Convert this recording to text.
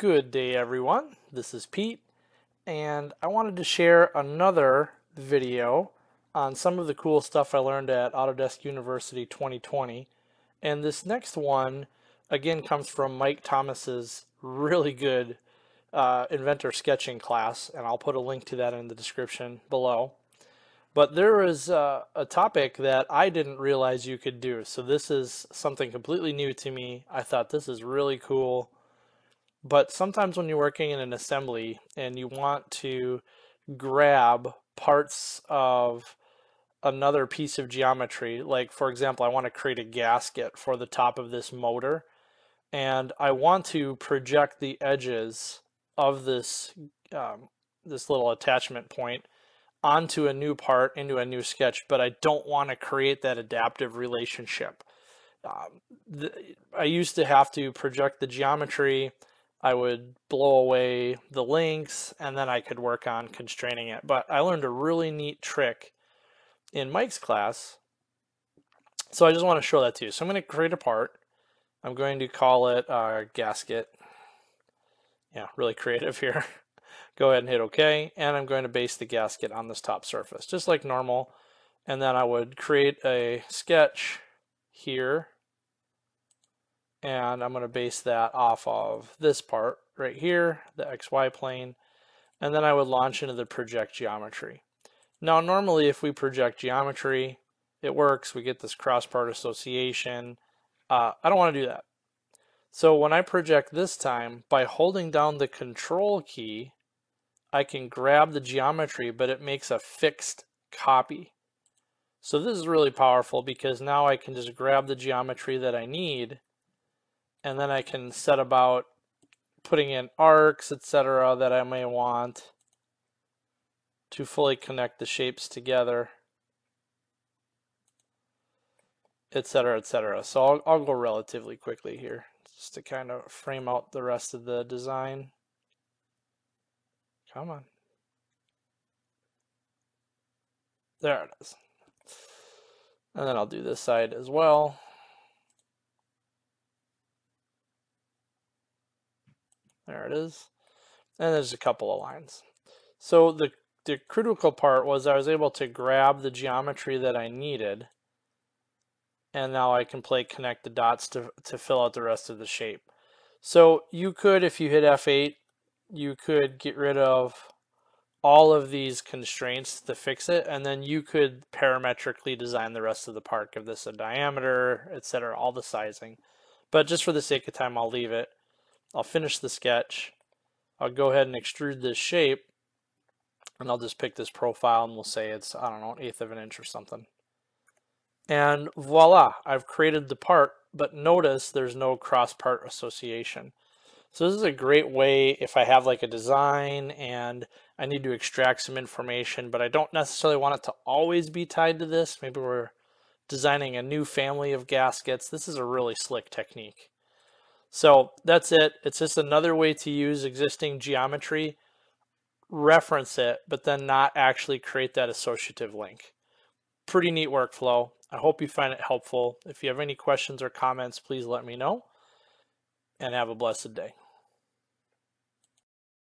Good day everyone, this is Pete and I wanted to share another video on some of the cool stuff I learned at Autodesk University 2020 and this next one again comes from Mike Thomas's really good uh, inventor sketching class and I'll put a link to that in the description below. But there is a, a topic that I didn't realize you could do. So this is something completely new to me. I thought this is really cool but sometimes when you're working in an assembly and you want to grab parts of another piece of geometry, like for example, I want to create a gasket for the top of this motor, and I want to project the edges of this um, this little attachment point onto a new part into a new sketch, but I don't want to create that adaptive relationship. Um, the, I used to have to project the geometry I would blow away the links and then I could work on constraining it. But I learned a really neat trick in Mike's class. So I just want to show that to you. So I'm going to create a part. I'm going to call it a gasket. Yeah, really creative here. Go ahead and hit OK. And I'm going to base the gasket on this top surface, just like normal. And then I would create a sketch here and I'm going to base that off of this part right here, the XY plane, and then I would launch into the project geometry. Now normally if we project geometry, it works, we get this cross part association. Uh, I don't want to do that. So when I project this time, by holding down the control key, I can grab the geometry, but it makes a fixed copy. So this is really powerful because now I can just grab the geometry that I need and then I can set about putting in arcs, etc. that I may want to fully connect the shapes together, etc., etc. So I'll, I'll go relatively quickly here just to kind of frame out the rest of the design. Come on. There it is. And then I'll do this side as well. There it is. And there's a couple of lines. So the, the critical part was I was able to grab the geometry that I needed and now I can play connect the dots to, to fill out the rest of the shape. So you could, if you hit F8, you could get rid of all of these constraints to fix it, and then you could parametrically design the rest of the part, give this a diameter, etc., all the sizing. But just for the sake of time, I'll leave it. I'll finish the sketch. I'll go ahead and extrude this shape and I'll just pick this profile and we'll say it's, I don't know, an eighth of an inch or something. And voila, I've created the part, but notice there's no cross part association. So this is a great way if I have like a design and I need to extract some information, but I don't necessarily want it to always be tied to this. Maybe we're designing a new family of gaskets. This is a really slick technique. So that's it. It's just another way to use existing geometry, reference it, but then not actually create that associative link. Pretty neat workflow. I hope you find it helpful. If you have any questions or comments, please let me know and have a blessed day.